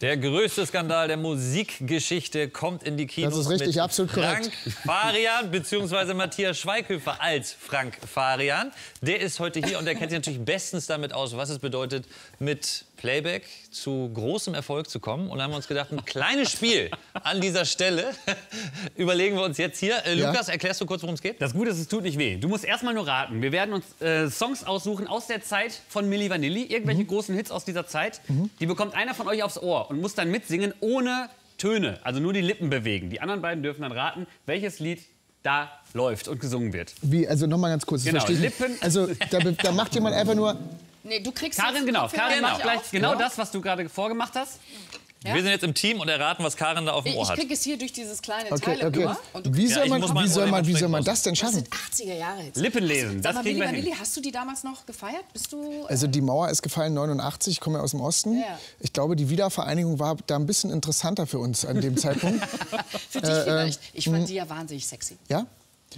Der größte Skandal der Musikgeschichte kommt in die Kinos. Das ist richtig, mit absolut korrekt. Frank Farian bzw. Matthias Schweighöfer als Frank Farian. Der ist heute hier und er kennt sich natürlich bestens damit aus, was es bedeutet, mit Playback zu großem Erfolg zu kommen. Und da haben wir uns gedacht, ein kleines Spiel an dieser Stelle überlegen wir uns jetzt hier. Äh, Ja. Lukas, erklärst du kurz, worum es geht? Das Gute ist, es tut nicht weh. Du musst erstmal nur raten. Wir werden uns äh, Songs aussuchen aus der Zeit von Milli Vanilli, Mhm. irgendwelche großen Hits aus dieser Zeit. Die bekommt einer von euch aufs Ohr und muss dann mitsingen ohne Töne, also nur die Lippen bewegen. Die anderen beiden dürfen dann raten, welches Lied da läuft und gesungen wird. Wie, also nochmal ganz kurz. Genau. Lippen- Also da, da macht jemand einfach nur. Nee, du kriegst Karin, genau. Karin macht gleich genau Ja. das, was du gerade vorgemacht hast. Ja? Wir sind jetzt im Team und erraten, was Karin da auf dem Ich, Ohr ich hat. kriege es hier durch dieses kleine Okay, Teil okay. immer. Und du Wie soll ich man, wie soll man, wie soll man das denn das schaffen? sind 80er Jahre jetzt. Lippen lesen, das mal, kriegen wir hin. Hast du die damals noch gefeiert? Bist du... Also die Mauer ist gefallen 89, ich komme ja aus dem Osten. Ja. Ich glaube, die Wiedervereinigung war da ein bisschen interessanter für uns an dem Zeitpunkt. für äh, dich vielleicht. Ich fand die ja wahnsinnig sexy. Ja?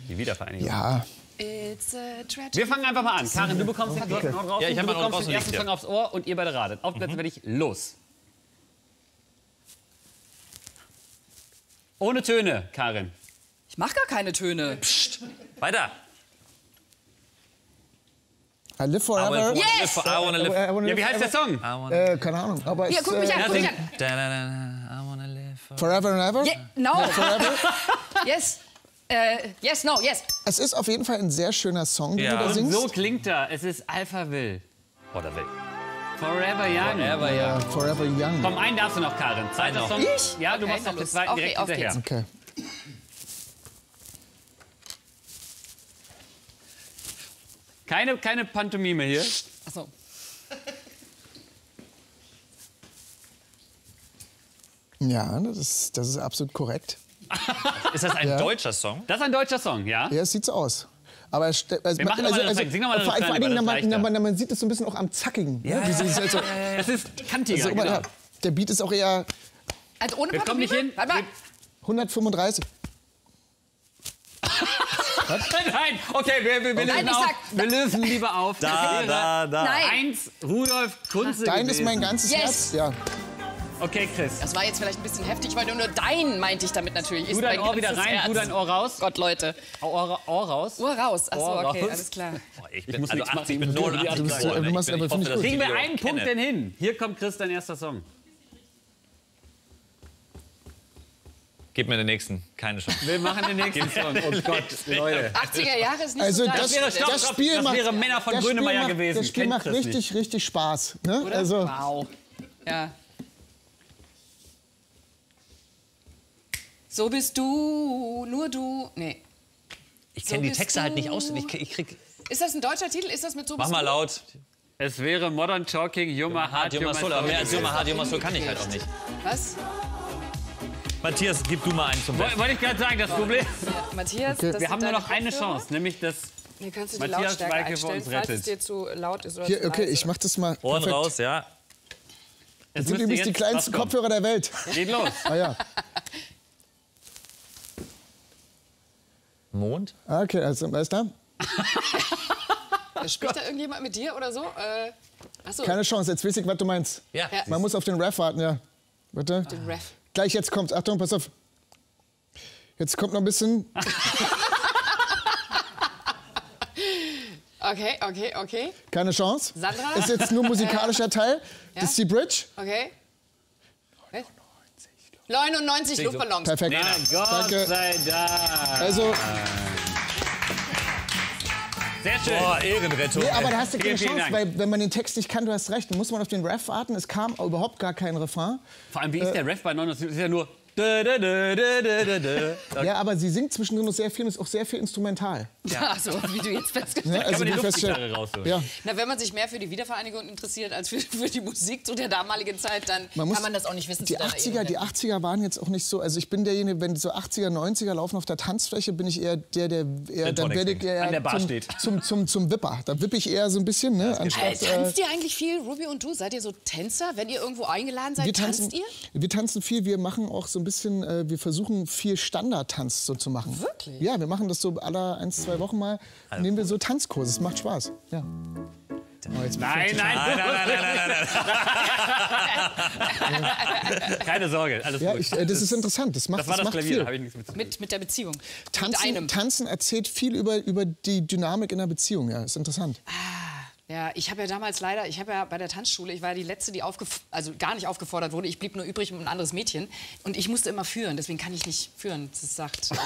Die Wiedervereinigung. Ja. It's a tragedy. Wir fangen einfach mal an. Karin, du bekommst den, hast den Ja, ich du bekommst ersten Song aufs Ohr und ihr beide ratet. Auf Plätze werde ich los. Ohne Töne, Karin. Ich mach gar keine Töne. Weiter. I live I wanna forever. live Yes! for- I wanna live. I wanna Ja, wie live heißt der forever. Song? I wanna Äh, keine Ahnung. Aber Hier, es, guck mich äh, an, guck mich an. Da, da, da, da, I wanna live for- Forever and ever. Yeah, no. yes. Äh, yes, no, yes. Es ist auf jeden Fall ein sehr schöner Song, den Ja. du da Und singst. So klingt er. Es ist Alpha Will. Oder will. Forever Young. Forever, Äh, ja. Forever Young. Komm, einen darfst du noch, Karin. Zweiter noch. Ich? Ja, du Okay, machst noch den zweiten Okay, direkt auf hinterher. Okay. Keine, keine Pantomime hier. Achso. Ja, das ist, das ist absolut korrekt. Ist das ein Ja. deutscher Song? Das ist ein deutscher Song, ja? Ja, es sieht so aus. Aber es, also, Wir machen mal den Refrain. Sing noch mal den vor, vor allen Dingen, das man, man, man sieht es so ein bisschen auch am Zackigen. Ja, Wie sie- sie- also, Es ist kantiger, also, genau. der Beat ist auch eher Also ohne Wir kommen nicht hin. Warte mal. 135. Nein, okay, wir, wir, wir, Nein, lösen, auf. sag- wir lösen lieber auf. Da, Das da, da. Nein. Eins, Rudolf Kunze Dein gewesen. ist mein ganzes Yes. Herz. Ja. Okay, Chris. Das war jetzt vielleicht ein bisschen heftig, weil nur dein meinte ich damit natürlich. Du dein Ohr wieder rein, Herz. du dein Ohr raus. Gott, Leute. Ohr, Ohr raus. Uhr raus. Achso, Ohr okay, raus. alles klar. Boah, ich Ich bin muss also nichts 80, ich machen. bin 89 du Ich machst bin- aber ich hoffe, finde ich das gut. Kriegen wir einen Punkt denn hin? Hier kommt Chris, dein erster Song. Gib mir den nächsten. Keine Chance. Wir machen den nächsten Song. Oh Gott, Leute. 80er Jahre ist nicht Also so das, wäre- Stil. stopp, das stopp, Spiel das macht, wäre Männer von das Grönemeyer gewesen. Das Spiel Kennt macht Chris nicht. richtig, richtig Spaß. Ne? Also, Wow. Ja. So bist du, nur du. Nee. Ich So kenne die bist Texte halt nicht du. aus. Ich, ich krieg. Ist das ein deutscher Titel? Ist das mit so Mach mal du? laut. Es wäre Modern Talking, Yuma Hard, Yuma Soul, aber mehr als. Joma Hard, Joma Soul kann ich halt auch nicht. Was? Matthias, gib du mal einen zum Besten. Wollte ich gerade sagen, das Problem. Ja, Matthias, das Wir haben nur noch eine. Chance, nämlich das. Hier kannst du die Matthias Lautstärke Schweighöfer einstellen, uns falls es rettet. dir zu laut ist oder hier, okay, ich mach das mal. Ohren perfekt. raus, ja. Es Das sind übrigens die kleinsten. Kopfhörer der Welt. Geht los. Ah ja. Mond? Okay, also, wer ist da? Spricht da irgendjemand mit dir oder so? Äh, achso, Keine Chance, jetzt weiß ich, was du meinst. Ja. Ja. Man muss auf den Ref warten, ja. Bitte? den Ref. Gleich jetzt kommt. Achtung, pass auf. Jetzt kommt noch ein bisschen. Okay, okay, okay. Keine Chance. Sandra? Ist jetzt nur musikalischer Teil. Das ist die Bridge. Okay. 99 Luftballons. Perfekt. Na, Gott Danke. sei Dank. Also, Sehr schön. Boah, Ehrenrettung. nee, aber da hast du keine Chance, weil wenn man den Text nicht kann, du hast recht, dann muss man auf den Ref warten. Es kam überhaupt gar kein Refrain. Vor allem, wie ist der Ref bei 99? Das ist ja nur. Ja, aber sie singt zwischendrin noch sehr viel und ist auch sehr viel instrumental. Achso, wie du jetzt festgestellt Ne? hast. Kann man die Luftgitarre? Ja, Na, wenn man sich mehr für die Wiedervereinigung interessiert als für, für die Musik zu der damaligen Zeit, dann man muss, kann man das auch nicht wissen. Die zu deiner 80er, die Ehre. 80er waren jetzt auch nicht so. Also ich bin derjenige, wenn so 80er, 90er laufen auf der Tanzfläche, bin ich eher der, der eher, dann werde ich eher An der Bar zum, steht. Zum, zum, zum Wipper. Da wippe ich eher so ein bisschen, ne? Äh, Anstatt, äh, tanzt ihr eigentlich viel, Ruby und du? Seid ihr so Tänzer? Wenn ihr irgendwo eingeladen seid, wir tanzen, tanzt ihr? wir tanzen viel, wir machen auch so ein bisschen, äh, wir versuchen viel Standardtanz so zu machen. Wirklich? Ja, wir machen das so alle ein, zwei Wochen mal, nehmen wir so Tanzkurse, es macht Spaß. Ja. jetzt Nein, nein, Nein, nein, nein, nein, nein, nein. keine Sorge, alles Ja, gut. ich, äh, das ist interessant. Das macht, das war das macht Klavier, habe ich nichts mit zu tun. Mit, mit der Beziehung. mit Tanzen, einem. Tanzen erzählt viel über, über die Dynamik in einer Beziehung. Ja, ist interessant. Ja, ich habe ja damals leider, ich habe ja bei der Tanzschule, ich war ja die letzte, die also gar nicht aufgefordert wurde. Ich blieb nur übrig und ein anderes Mädchen. Und ich musste immer führen, deswegen kann ich nicht führen. Das sagt.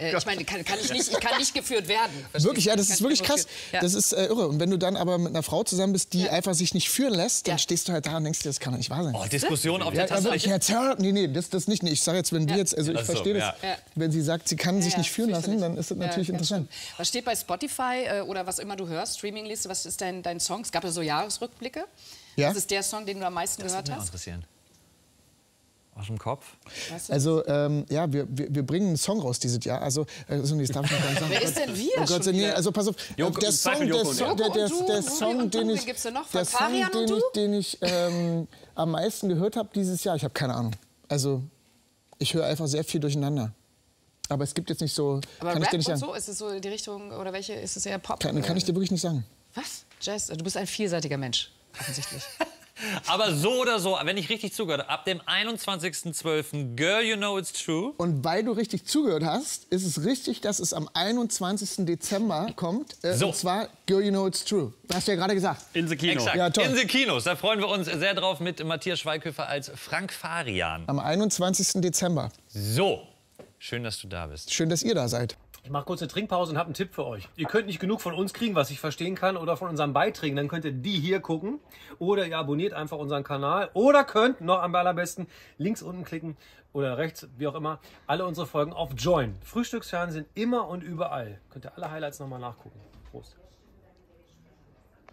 Äh, ich meine, kann, kann ich, nicht, ich kann nicht geführt werden. verstehst Wirklich, ja, das ist wirklich krass. Ja. Das ist äh, irre. Und wenn du dann aber mit einer Frau zusammen bist, die Ja. einfach sich nicht führen lässt, dann Ja. stehst du halt da und denkst dir, das kann doch nicht wahr sein. Oh, Diskussion auf ja, der ja, jetzt hör, nee, nee, das, das nicht. Nee, Ich sage jetzt, wenn Ja. jetzt, also ich Ach so, verstehe das, ja. Ja. wenn sie sagt, sie kann sich Ja, nicht führen lassen, dann ist das Ja, natürlich interessant. Was steht bei Spotify äh, oder was immer du hörst, Streamingliste, was ist dein, dein Song? Es gab ja so Jahresrückblicke. Ja. Was ist der Song, den du am meisten Das gehört würde mich hast? interessieren. Aus dem Kopf? Weißt du? Also, ähm, ja, wir, wir, wir bringen einen Song raus dieses Jahr. Also, äh, so, nee, das darf ich nicht sagen. Wer ist denn wir Oh Gott, schon nee, also pass auf, Joko- der Song, der, und Song, er. der, der, und der Song, und den ich, gibt's denn noch? der Song, und den ich, den ich ähm, am meisten gehört habe dieses Jahr, ich habe keine Ahnung. Also, ich höre einfach sehr viel durcheinander. Aber es gibt jetzt nicht so, Aber kann ich Rap dir nicht und sagen. so, ist es so die Richtung, oder welche, ist es eher Pop? Kann, kann ich dir wirklich nicht sagen. Was? Jazz? Du bist ein vielseitiger Mensch, offensichtlich. Aber so oder so, wenn ich richtig zugehört habe, ab dem 21.12. Girl, you know it's true. Und weil du richtig zugehört hast, ist es richtig, dass es am 21. Dezember kommt. Äh, So. Und zwar Girl, You Know It's True. Hast du ja gerade gesagt. In the Kino. Exakt. Ja, toll. In the Kinos. Da freuen wir uns sehr drauf mit Matthias Schweighöfer als Frank Farian. Am 21. Dezember. So, schön, dass du da bist. Schön, dass ihr da seid. Ich mache kurz eine Trinkpause und habe einen Tipp für euch. Ihr könnt nicht genug von uns kriegen, was ich verstehen kann, oder von unseren Beiträgen. Dann könnt ihr die hier gucken. Oder ihr abonniert einfach unseren Kanal. Oder könnt noch am allerbesten links unten klicken oder rechts, wie auch immer, alle unsere Folgen auf Join. Frühstücksfernsehen immer und überall. Könnt ihr alle Highlights nochmal nachgucken. Prost.